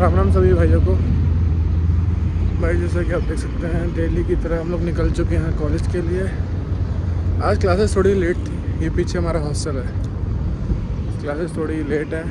राम राम सभी भाइयों को। भाई जैसा कि आप देख सकते हैं डेली की तरह हम लोग निकल चुके हैं कॉलेज के लिए। आज क्लासेस थोड़ी लेट थी, ये पीछे हमारा हॉस्टल है। क्लासेस थोड़ी लेट है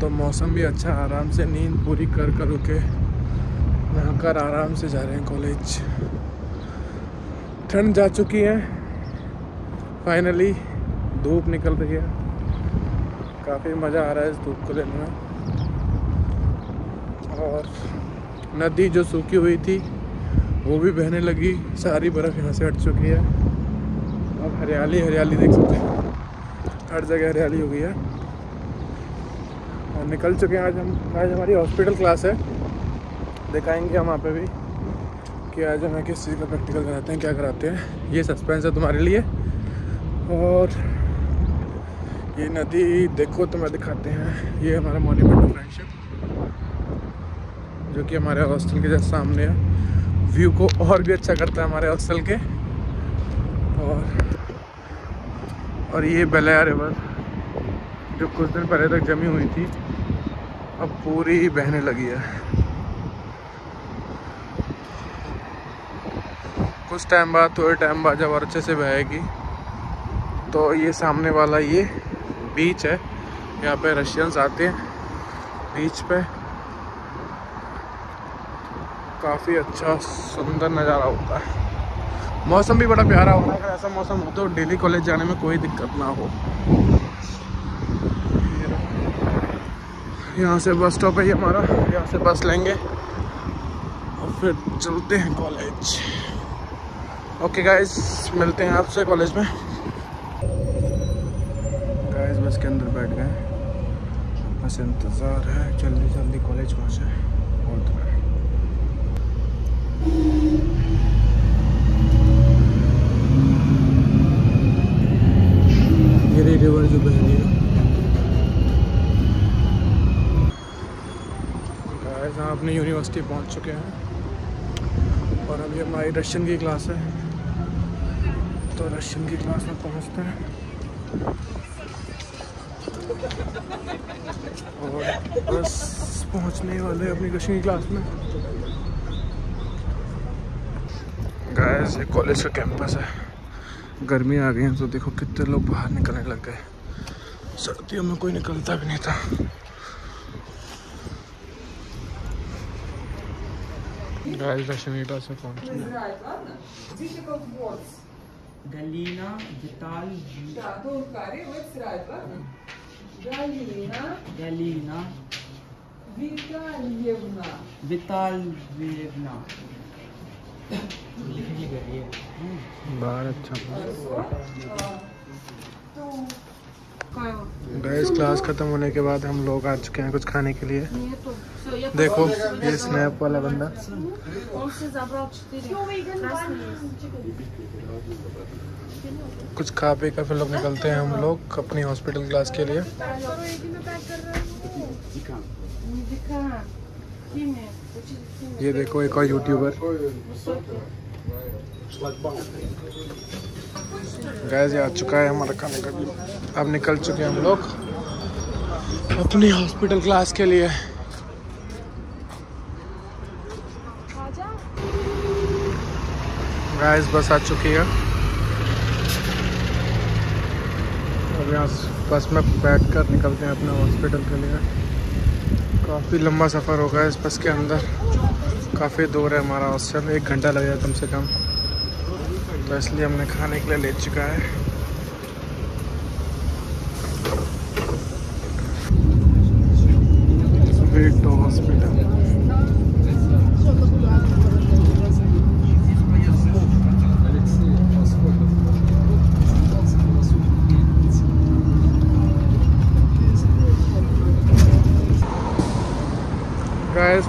तो मौसम भी अच्छा आराम से नींद पूरी कर कर के नहा कर आराम से जा रहे हैं कॉलेज ठंड जा चुकी है। फाइनली धूप निकल रही है। काफ़ी मज़ा आ रहा है इस धूप को लेने में। और नदी जो सूखी हुई थी, वो भी बहने लगी। सारी बर्फ़ यहाँ से हट चुकी है। अब हरियाली हरियाली देख सकते हैं। हर जगह हरियाली हो गई है। और निकल चुके हैं। आज हम, आज हमारी हॉस्पिटल क्लास है। दिखाएँगे हम वहाँ पे भी कि आज हमें किस चीज़ का प्रैक्टिकल कराते हैं, क्या कराते हैं। ये सस्पेंस है तुम्हारे लिए। और ये नदी, देखो तो मैं दिखाते हैं। ये हमारा मॉन्यूमेंट ऑफ़ फ्रेंडशिप जो कि हमारे हॉस्टल के जस्ट सामने है। व्यू को और भी अच्छा करता है हमारे हॉस्टल के। और और ये बेलया रिवर जो कुछ दिन पहले तक जमी हुई थी, अब पूरी बहने लगी है। कुछ टाइम बाद, थोड़े टाइम बाद जब और अच्छे से बहेगी तो ये सामने वाला ये बीच है। यहाँ पे रशियंस आते हैं बीच पे। काफ़ी अच्छा सुंदर नज़ारा होता है। मौसम भी बड़ा प्यारा हो रहा है। अगर ऐसा मौसम हो तो डेली कॉलेज जाने में कोई दिक्कत ना हो। यहाँ से बस स्टॉप है हमारा। यहाँ से बस लेंगे और फिर चलते हैं कॉलेज। ओके गाइस मिलते हैं आपसे कॉलेज में। गाइस बस के अंदर बैठ गए। बस इंतज़ार है। जल्दी जल्दी कॉलेज पहुँचे। बहुत अपनी यूनिवर्सिटी पहुँच चुके हैं। और अभी हमारी रशियन की क्लास है। तो रशियन की क्लास में पहुँचते हैं। और बस पहुँचने वाले अपनी रशियन की क्लास में। कैसे कॉलेज का कैंपस है। गर्मी आ गई है तो देखो कितने लोग बाहर निकलने लग गए। सर्दियों में कोई निकलता भी नहीं था। गलीना गलीना से पहुँच Galina भारत गैस क्लास ख़त्म होने के बाद हम लोग आ चुके हैं कुछ खाने के लिए। देखो, ये स्नैप वाला बंदा। कुछ खा पी कर फिर लोग निकलते हैं हम लोग अपनी हॉस्पिटल क्लास के लिए। ये देखो, एक और यूट्यूबर गैस आ चुका है हमारा खाने का अब निकल चुके हैं हम लोग अपनी हॉस्पिटल क्लास के लिए. गैस बस आ चुकी है. अब यहाँ बस में बैठ कर निकलते हैं अपने हॉस्पिटल के लिए. काफ़ी लंबा सफ़र होगा इस बस के अंदर. काफ़ी दूर है हमारा हॉस्टल एक घंटा लगेगा कम से कम. तो इसलिए हमने खाने के लिए ले चुका है।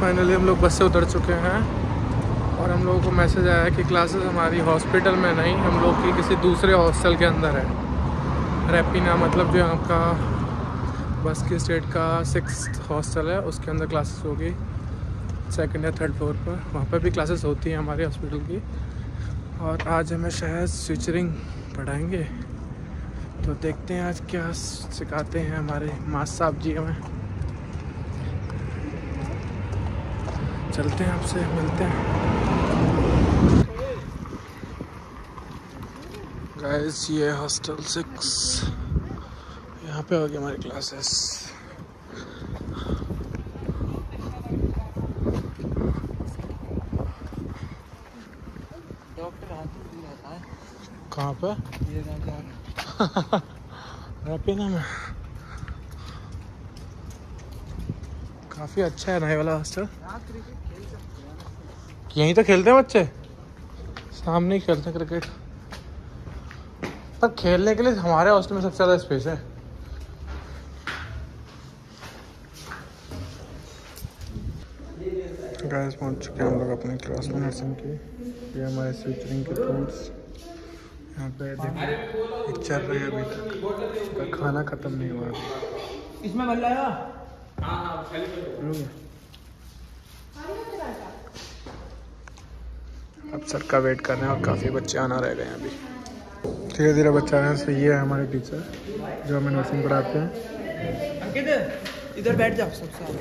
फाइनली हम लोग बस से उतर चुके हैं। हम लोगों को मैसेज आया कि क्लासेस हमारी हॉस्पिटल में नहीं, हम लोग की किसी दूसरे हॉस्टल के अंदर है। रेपिना मतलब जो आपका बस की स्टेट का सिक्स हॉस्टल है, उसके अंदर क्लासेस होगी। सेकंड या थर्ड फ्लोर पर। वहाँ पर भी क्लासेस होती हैं हमारे हॉस्पिटल की। और आज हमें शायद स्विचरिंग पढ़ाएँगे। तो देखते हैं आज क्या सिखाते हैं हमारे मास साहब जी हमें। चलते हैं आपसे मिलते हैं। गाइस ये हॉस्टल सिक्स यहाँ पे होगी हमारी क्लासेस है कहाँ पे? ये राजा रैपिना में काफ़ी अच्छा है नए वाला हॉस्टल यहाँ हैं तो खेलते हैं बच्चे? सामने ही खेलते हैं क्रिकेट पर खेलने के लिए हमारे हॉस्टल में सबसे ज़्यादा स्पेस है। गैस पहुँच चुके हैं हम लोग अपने क्लास में नर्सिंग की। ये हमारे स्विचरिंग के टूल्स यहाँ पे देखिए ये चल रहे हैं अभी तक। खाना ख़त्म नहीं हुआ। इसमें बन रहा अब सर का वेट कर रहे हैं और काफ़ी बच्चे आना रह गए हैं अभी। धीरे धीरे बच्चे आ रहे हैं सो ये है हमारे टीचर जो हमें नर्सिंग पढ़ाते हैं। इधर बैठ जाओ सबसे आगे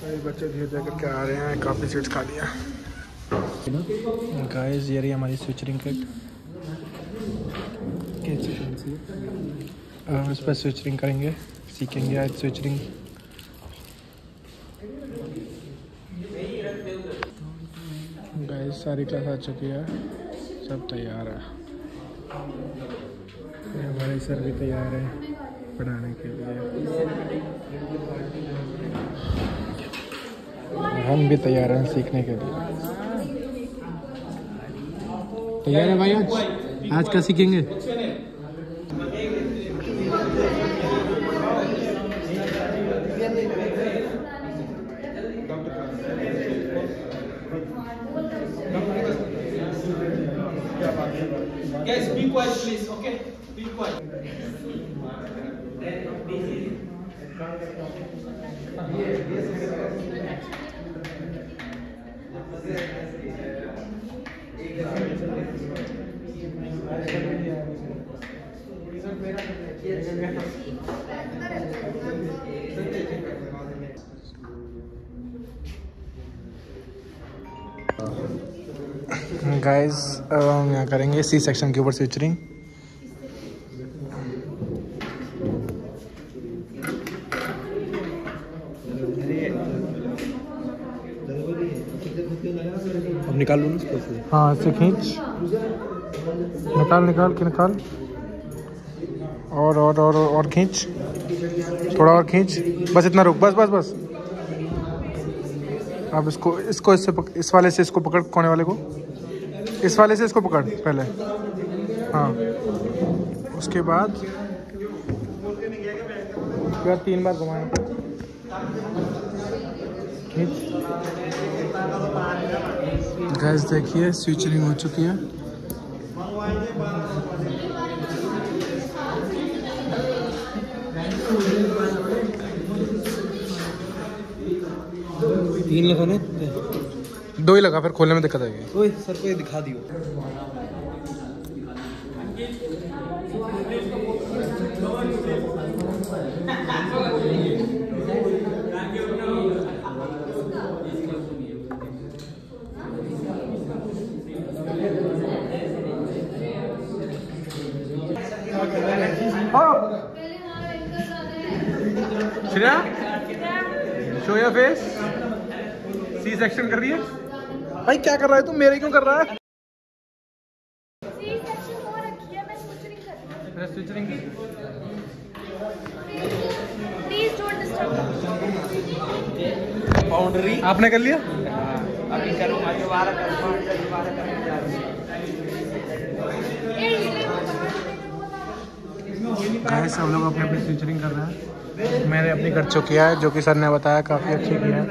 सभी बच्चे धीरे धीरे करके आ रहे हैं काफ़ी सीट्स खाली हैं गाइस ये रही हमारी स्विचरिंग किट अब हम इस पर स्विचरिंग करेंगे सीखेंगे आज स्विचरिंग गाइस सारी क्लास आ चुकी है। सब तैयार है। हमारे सर भी तैयार है पढ़ाने के लिए। हम भी तैयार हैं सीखने के लिए। तैयार है भाई आज? आज क्या सीखेंगे? गाइस अब हम यहाँ करेंगे सी सेक्शन के ऊपर स्विचरिंग अब निकाल हाँ इसे खींच। निकाल निकाल के निकाल। और और और और खींच। थोड़ा और खींच। बस इतना रुक, बस बस बस। अब इसको इसको इससे इस वाले से इसको पकड़ कोने वाले को। इस वाले से इसको पकड़, पहले। हाँ। उसके बाद तीन बार खींच गैस देखिए स्विचरिंग हो चुकी है। तीन लगा लगाने दो ही लगा फिर खोलने में दिक्कत आएगी। ओए सर को ये दिखा दियो। सेक्शन कर रही है? भाई क्या कर रहा है तू? मेरे क्यों कर रहा है? हो है हूँ बाउंड्री आपने कर लिया? अभी करूँगा दोबारा करूँगा दोबारा सब लोग अपनी अपनी स्विचरिंग कर रहे हैं। मैंने अपनी कर चुकी है जो कि सर ने बताया काफ़ी अच्छी की है।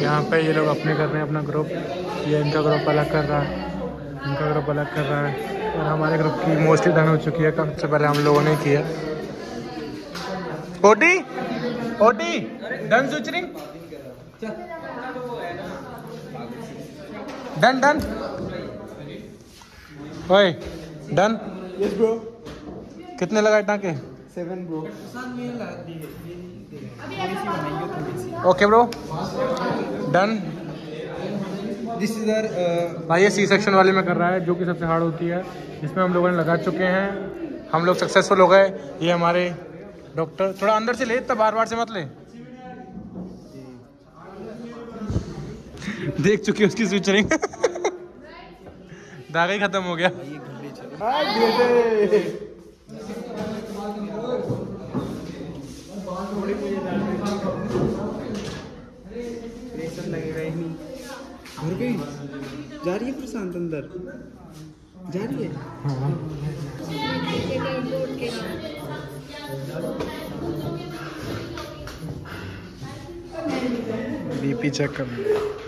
यहाँ पे ये लोग अपने कर रहे हैं अपना ग्रुप ये इनका ग्रुप अलग कर रहा है। इनका ग्रुप अलग कर रहा है। और हमारे ग्रुप की मोस्टली डन हो चुकी है सबसे पहले हम लोगों ने की है ओटी ओटी डन स्विचरिंग डन डन। ओए डन। यस ब्रो कितने लगाए टाँके? Seven bro okay bro done is our uh, भाई ये सी सेक्शन वाले में कर रहा है जो कि सबसे हार्ड होती है। जिसमें हम लोगों ने लगा चुके हैं। हम लोग सक्सेसफुल हो गए। ये हमारे डॉक्टर थोड़ा अंदर से ले इतना बार बार से मत ले। देख चुकी उसकी स्विचरिंग दागा ही खत्म हो गया प्रेशर लगेगा ही नहीं घर गई? जा रही है प्रशांत अंदर? जा रही है? बीपी चेक कर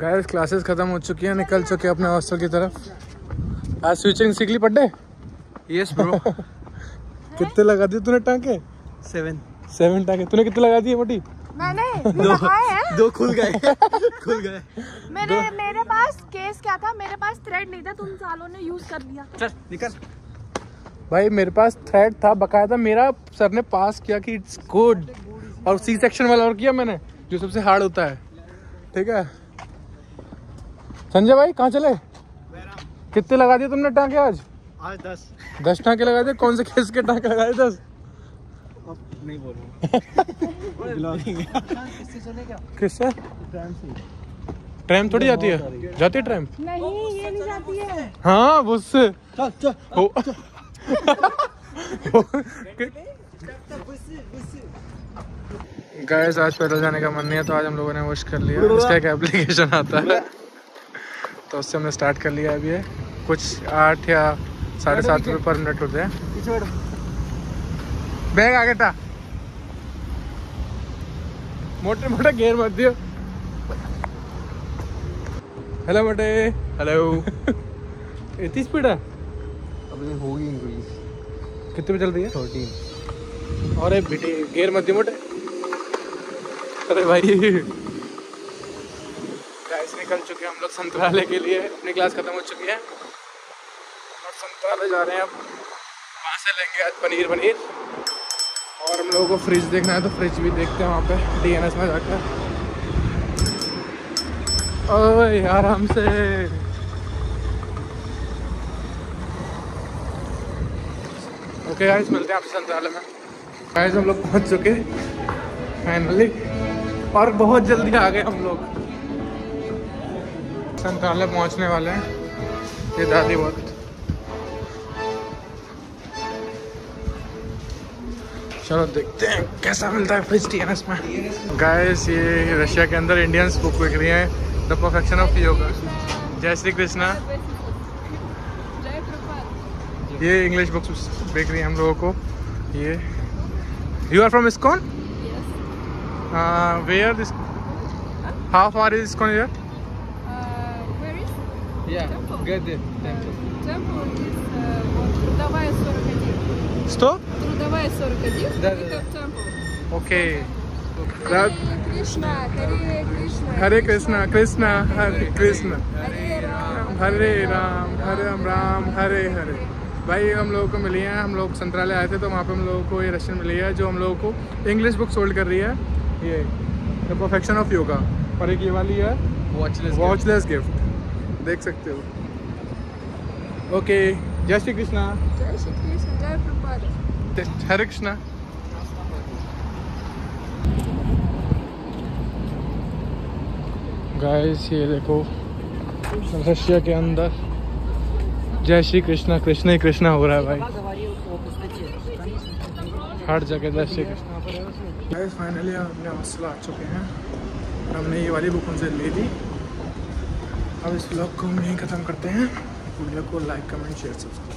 गाइस क्लासेस खत्म हो चुकी हैं निकल चुके अपने हॉस्टल की तरफ़। आज स्विचिंग सीख ली पड्डे यस ब्रो कितने लगा दिए तूने टांके? सेवन सेवन टांके। तूने कितने लगा दिए बटी मैंने हैं। दो खुल गए। खुल गए। मेरे मेरे पास केस क्या था? मेरे पास थ्रेड नहीं था तुम सालों ने यूज़ कर लिया। चल निकल। भाई मेरे पास थ्रेड था बकायदा मेरा सर ने पास किया कि इट्स गुड और सी सेक्शन वाला और किया मैंने। जो सबसे हार्ड होता है। ठीक है? संजय भाई कहाँ चले? कितने लगा दिए तुमने टांके आज? आज दस। दस टांके लगा दिए? कौन से केस के टांके लगाए दस? नहीं बोल रहा किससे? ट्रैम थोड़ी जाती है। जाती है ट्रैम नहीं ये नहीं जाती है। हाँ उससे। चल चल। हो गाइस आज पैदल जाने का मन नहीं है तो आज हम लोगों ने वॉश कर लिया। इसका एक एप्लीकेशन आता है। तो उससे हमने स्टार्ट कर लिया अभी ये। कुछ आठ या साढ़े सात रुपये पर मिनट होते हैं। बैग आगे टा। मोटे मोटे गेयर मत दियो। हेलो मोटे। हेलो इतनी स्पीड है? अपनी होगी इंक्रीज कितने पे चल रही है? थर्टीन अरे बेटे गेयर मत दियो मोटे। अरे भाई। गाइस निकल चुके हैं हम लोग संतराले के लिए। अपनी क्लास खत्म हो चुकी है। और संतराले जा रहे हैं अब। वहाँ से लेंगे आज पनीर पनीर और हम लोगों को फ्रिज देखना है तो फ्रिज भी देखते हैं वहाँ पे डीएनएस में जाकर। ओए, आराम से। ओके गाइस मिलते हैं आपसे संतराले में। गाइस हम लोग पहुँच चुके फाइनली और बहुत जल्दी आ गए हम लोग। संताले पहुँचने वाले हैं, ये दादी वक्त। चलो देखते हैं कैसा मिलता है फ्रिज टीएनएस में। गाइस ये रशिया के अंदर इंडियंस बुक बिक रही है द परफेक्शन ऑफ़ योगा जय श्री कृष्णा। ये इंग्लिश बुक्स बिक रही है हम लोगों को। ये। You are from ISKCON Where this how far is ISKCON here where is Yeah, Temple. get there. Temple. temple is uh, вот трудовая 41 Stop? трудовая 41 Да, это да, temple Okay. Hare Krishna Hare Krishna Hare Krishna, Krishna, Hare Krishna. Hare Ram Hare Ram Hare Ram Ram Hare Hare भाई हम लोगों को मिली है हम लोग संतराले आए थे तो वहाँ पे हम लोगों को ये रशियन मिली है जो हम लोगों को इंग्लिश बुक सोल्ड कर रही है ये द परफेक्शन ऑफ़ योगा और एक ये वाली है list. वॉचलेस गिफ्ट देख सकते हो। ओके जय श्री कृष्णा। जय श्री कृष्ण जय प्रभुपाद हरे कृष्णा। गाइस ये देखो रशिया के अंदर। जय श्री कृष्णा कृष्ण ही कृष्णा हो रहा है भाई। हर जगह जय श्री कृष्णा। गाइस फाइनली हम अपने हॉस्टल आ चुके हैं। हमने ये वाली बुक उनसे ले ली अब इस ब्लॉग को हम यहीं ख़त्म करते हैं। वीडियो को लाइक कमेंट शेयर सब्सक्राइब